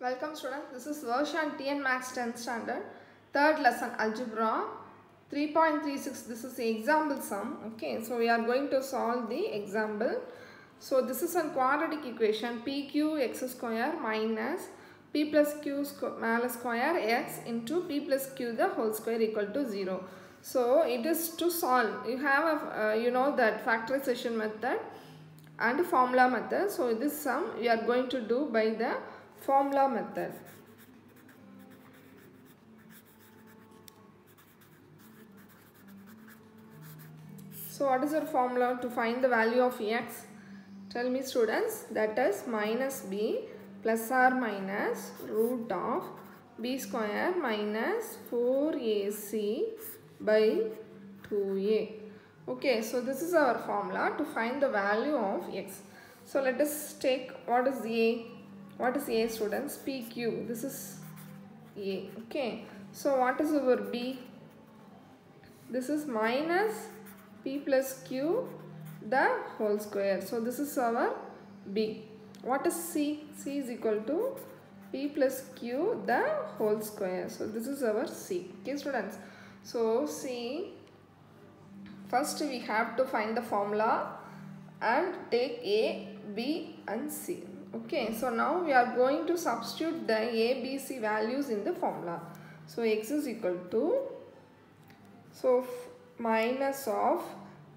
Welcome students, this is Varsha TN Maths 10th standard, third lesson algebra 3.36, this is the example sum, okay, so we are going to solve the example. So this is a quadratic equation pq x square minus p plus q square, square x into p plus q the whole square equal to 0. So it is to solve, you have a, uh, you know that factorization method and formula method. So this sum we are going to do by the formula method. So what is your formula to find the value of x? Tell me students that is minus b plus or minus root of b square minus 4ac by 2a. Okay, so this is our formula to find the value of x. So let us take what is a? What is a students? PQ. This is a. Okay. So what is our b? This is minus p plus q the whole square. So this is our b. What is c? c is equal to p plus q the whole square. So this is our c. Okay students. So c first we have to find the formula and take a b and c okay so now we are going to substitute the a b c values in the formula. So x is equal to so minus of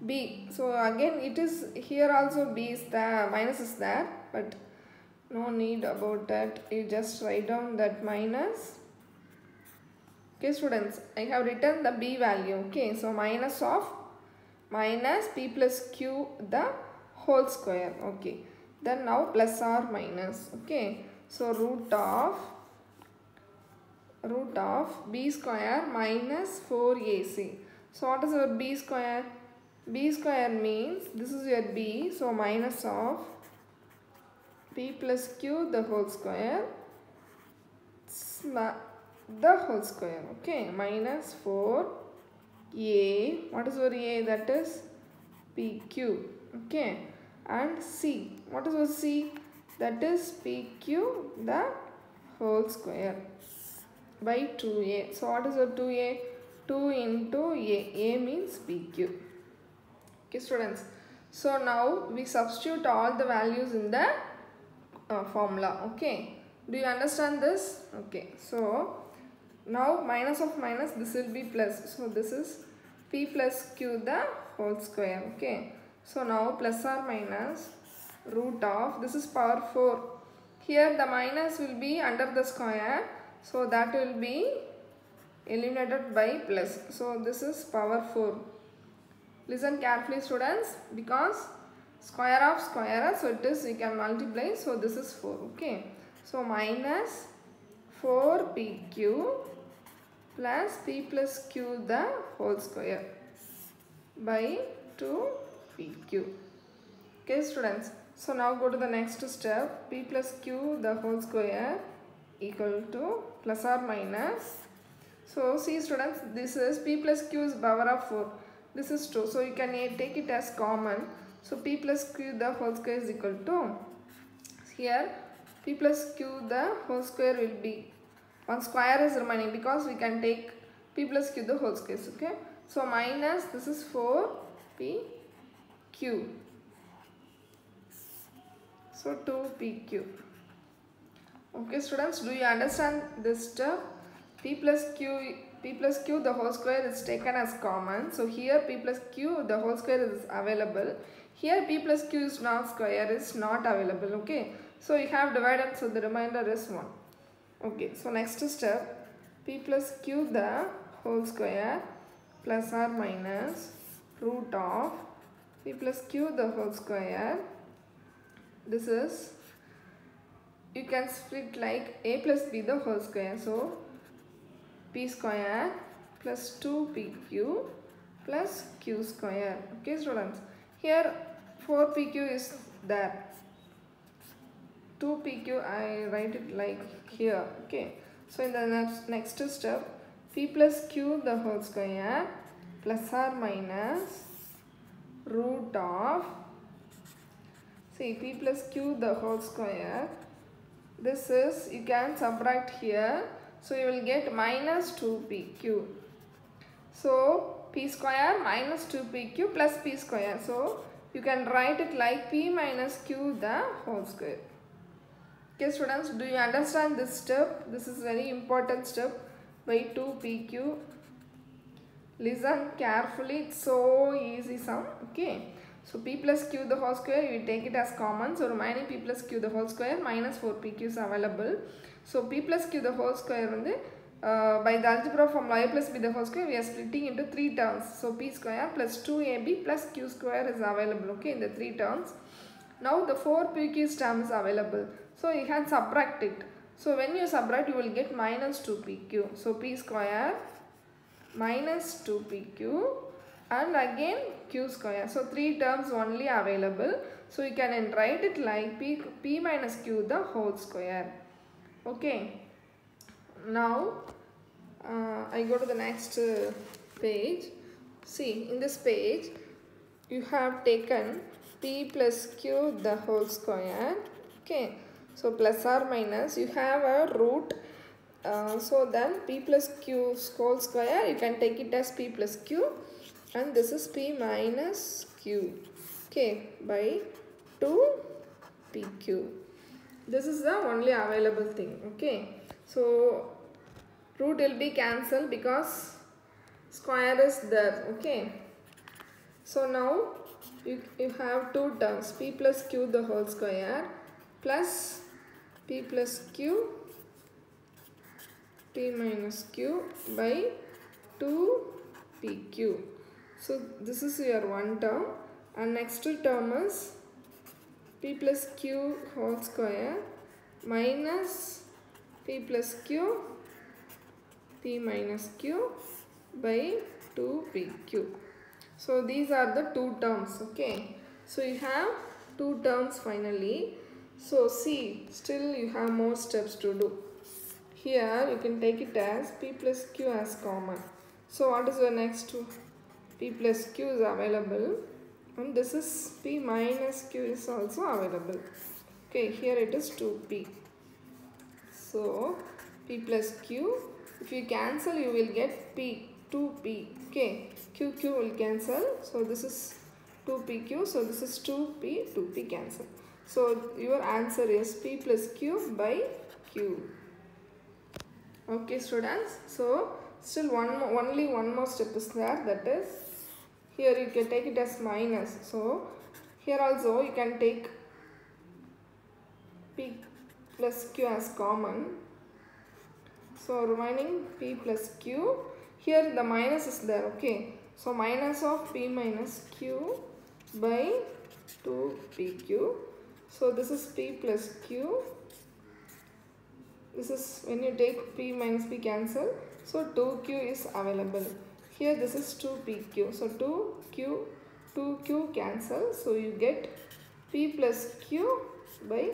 b. So again it is here also b is there minus is there but no need about that. You just write down that minus. Okay students i have written the b value. Okay so minus of minus p plus q the whole square. Okay then now plus or minus okay. So root of root of b square minus 4ac so what is our b square? B square means this is your b so minus of p plus q the whole square. The whole square okay. Minus 4 a what is our a that is? Pq okay and c. What is our c? That is pq the whole square by 2a so what is our 2a 2 into a. A means pq okay students. So now we substitute all the values in the uh, formula. Okay. Do you understand this? Okay. So now minus of minus this will be plus. So this is p plus q the whole square. Okay so now plus or minus root of this is power 4 here the minus will be under the square. So that will be eliminated by plus. So this is power 4 listen carefully students because square of square so it is we can multiply. So this is 4 okay. So minus 4pq plus p plus q the whole square by 2pq okay students so now go to the next step p plus q the whole square equal to plus or minus so see students this is p plus q is power of 4 this is 2 so you can uh, take it as common so p plus q the whole square is equal to here p plus q the whole square will be one square is remaining because we can take p plus q the whole square okay so minus this is 4 p q. So 2 p q. Okay students do you understand this step p plus q p plus q the whole square is taken as common. So here p plus q the whole square is available. Here p plus q is not square is not available okay? So you have divided so the remainder is 1 okay so next step. P plus q the whole square plus or minus root of p plus q the whole square. This is you can split like a plus b the whole square. So p square plus 2pq plus q square. Okay students. Here 4pq is there 2pq I write it like here. Okay. So in the next next step p plus q the whole square plus or minus root of see p plus q the whole square. This is you can subtract here. So you will get minus 2pq so p square minus 2pq plus p square. So you can write it like p minus q the whole square. Okay students do you understand this step? This is very important step by 2pq listen carefully it's so easy sum okay so p plus q the whole square you take it as common so remaining p plus q the whole square minus 4pq is available so p plus q the whole square வந்து uh, by the algebra formula a plus b the whole square we are splitting into three terms so p square plus 2ab plus q square is available okay in the three terms now the 4pq term is available so you can subtract it so when you subtract you will get minus 2pq so p square minus 2pq and again q square. So three terms only available. So you can write it like p, p minus q the whole square. Okay. Now uh, I go to the next uh, page. See in this page you have taken p plus q the whole square. Okay. So plus or minus you have a root uh, so then p plus q whole square you can take it as p plus q. And this is p minus q. Okay by 2 pq this is the only available thing okay? So root will be cancelled because square is there okay? So now you, you have two terms p plus q the whole square plus p plus q p minus q by 2 pq. So this is your one term and next term is p plus q whole square minus p plus q p minus q by 2 pq. So these are the two terms okay. So you have two terms finally. So see still you have more steps to do. Here you can take it as p plus q as common. So what is the next p plus q is available and this is p minus q is also available. Okay, here it is 2p. So p plus q, if you cancel you will get p, 2p. Okay, q q will cancel. So this is 2pq, so this is 2p, 2p cancel. So your answer is p plus q by q okay students so still one only one more step is there that is here you can take it as minus. So here also you can take p plus q as common. So remaining p plus q here the minus is there okay. So minus of p minus q by 2 pq so this is p plus q this is when you take p minus p cancel so 2q is available. Here this is 2pq so 2q 2q cancel so you get p plus q by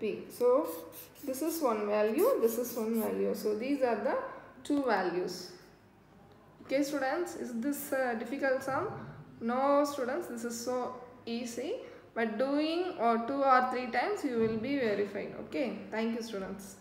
p. So this is one value this is one value. So these are the two values. Okay students is this uh, difficult sum? No students this is so easy. But doing or two or three times you will be verified. Okay thank you students